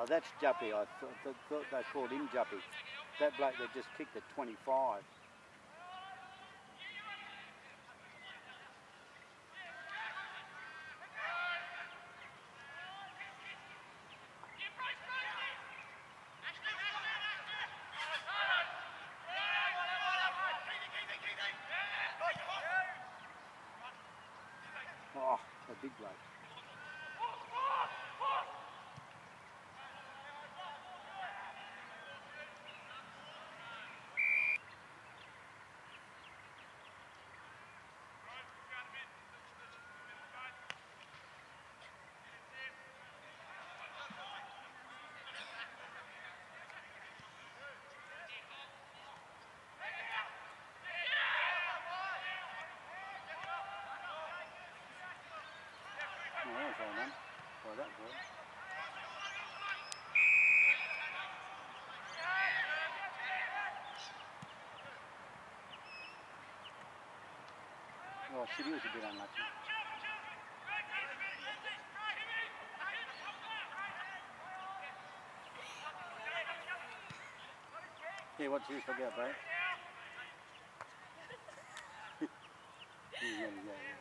Oh, that's Juppy. I thought, th thought they called him Juppy. That bloke that just kicked at 25. Oh, a big bloke. Oh, City was a bit unlucky. About, bro? yeah, yeah, yeah.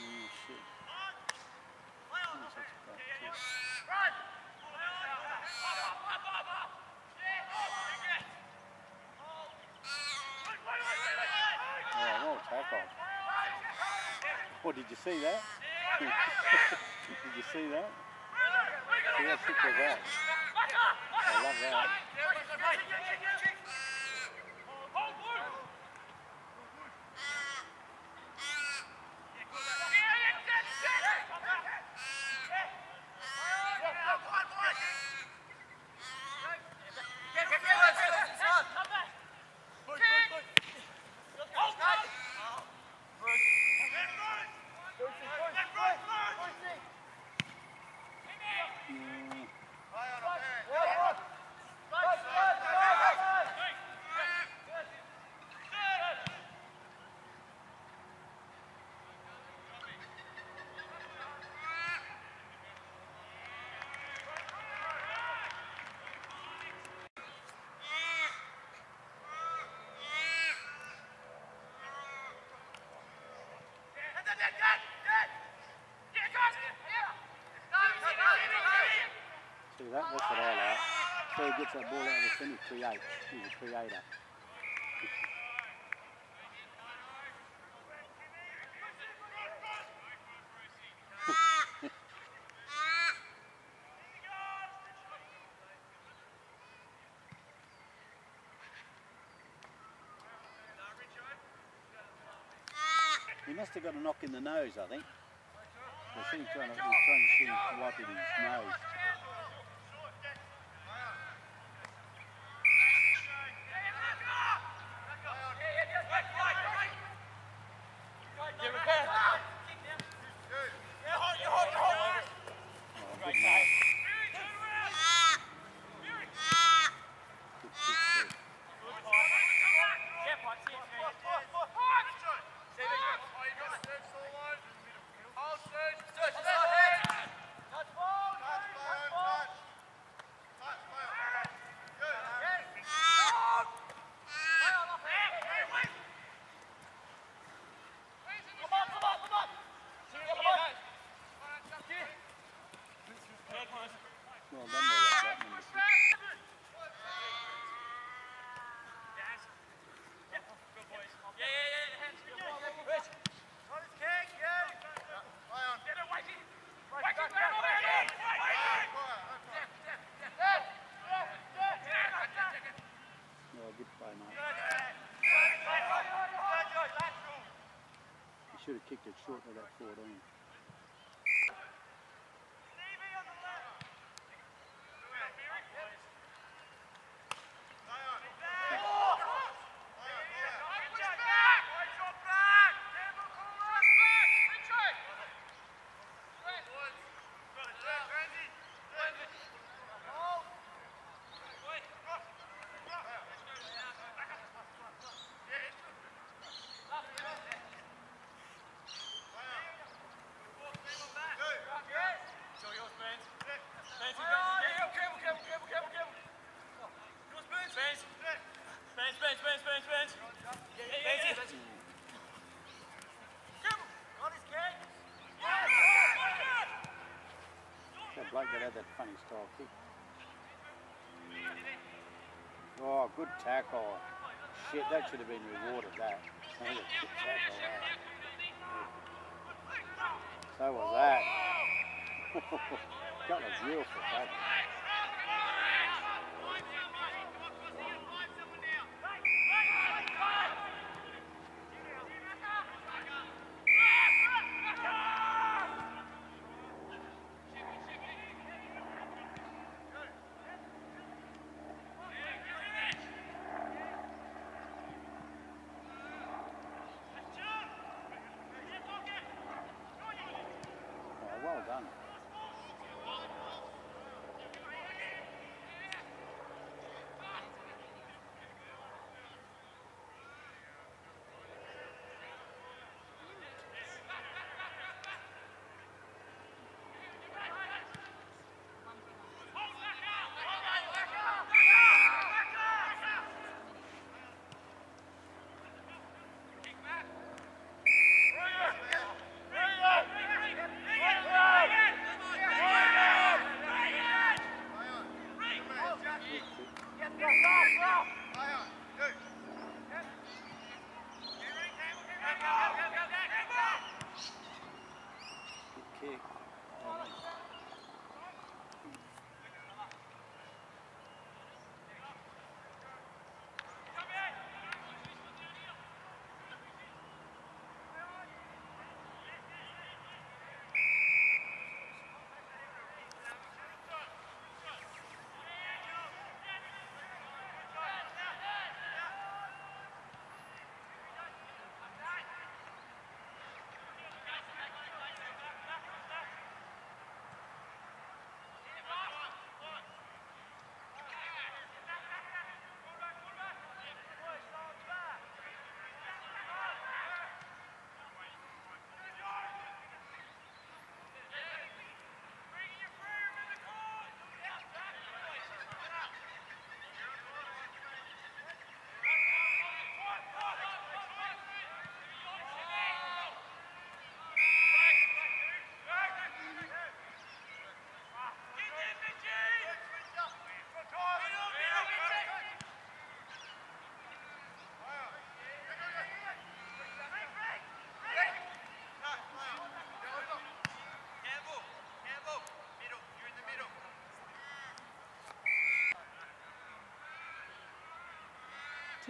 Mm, shit. Oh, such a crap kick. Oh, well tackled. What, did you see that? did you see that? See how sick was that? See that? So he gets that ball out of the. He's a creator. He must have got a knock in the nose, I think. I think trying to, he's trying to wipe at his nose. Should have kicked it short of that 14. That had that funny style kick. Oh, good tackle. Shit, that should have been rewarded, that. That was tackle, that. So was that. Got a beautiful tackle. Oh, well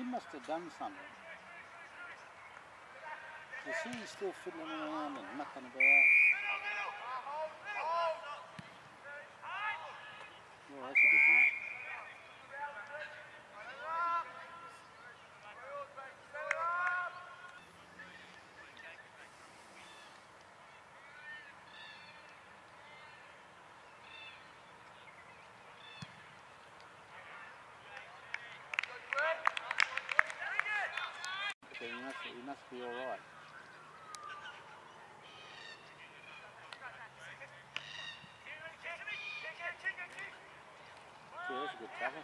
Tim must have done something. You see he's still fiddling around and mucking about. Oh, that's a good one. So he must, he must be all right. Yeah, that's a good tackle.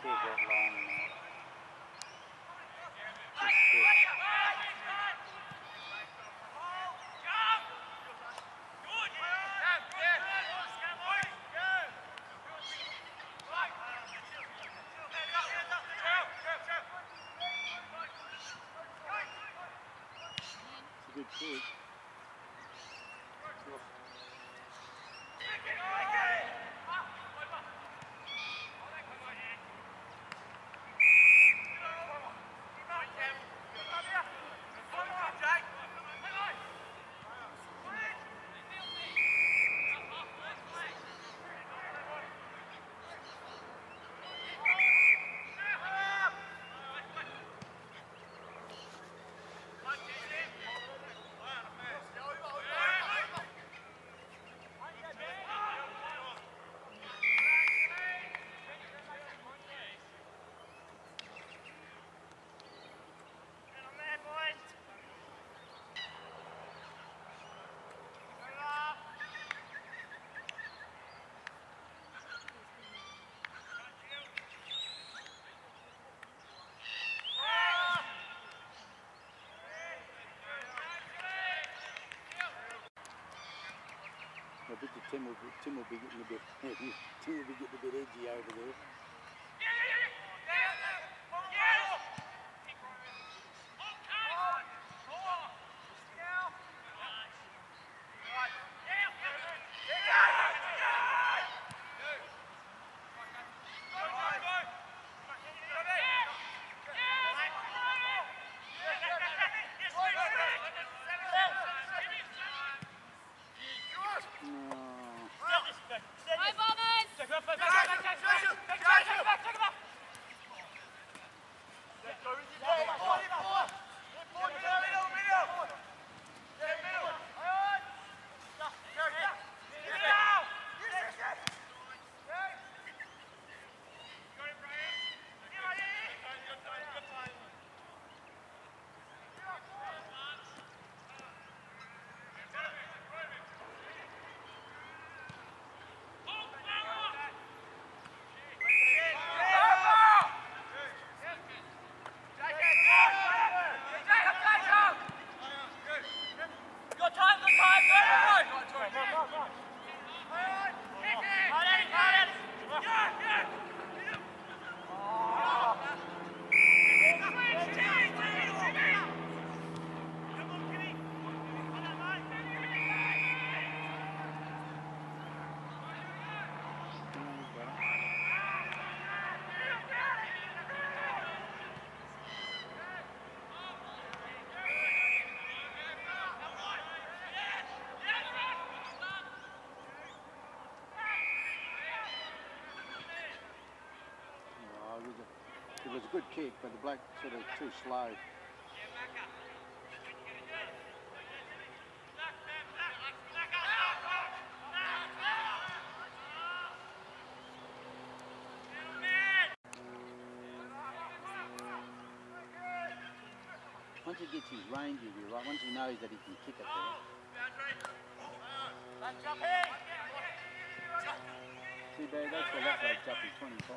Big that line in there. Good kick. It's Tim will, Tim will be getting a bit, Tim will be getting a bit edgy over there. A good kick, but the black sort of too slow. Once he gets his range of you, right, once he knows that he can kick it there. Too bad that's the left leg up is 25.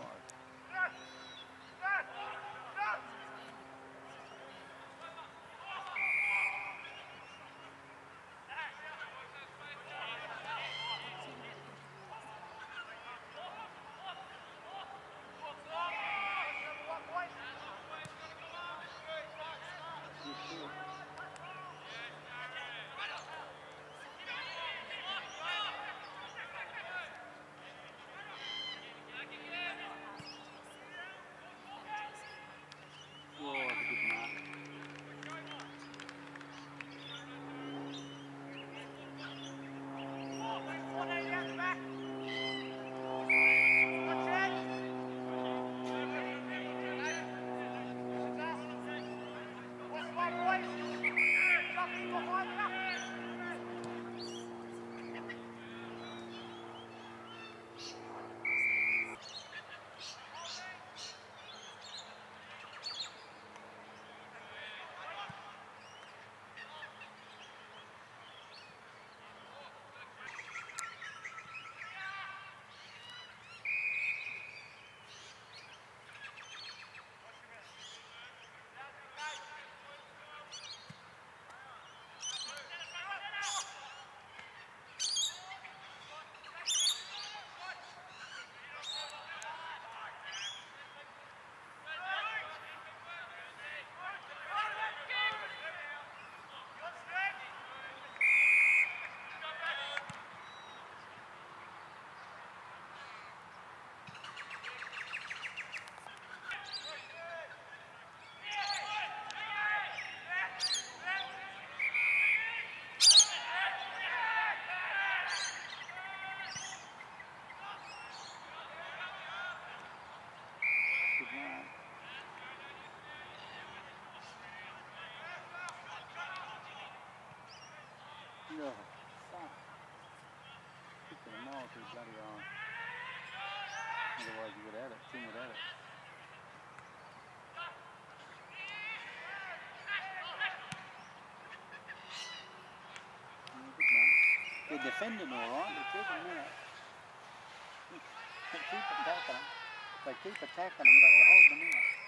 Fuck. Took them all bloody. Otherwise you have it, Tim would have it. They're defending all right, them out. They keep attacking them. They keep attacking them, but they're holding them out.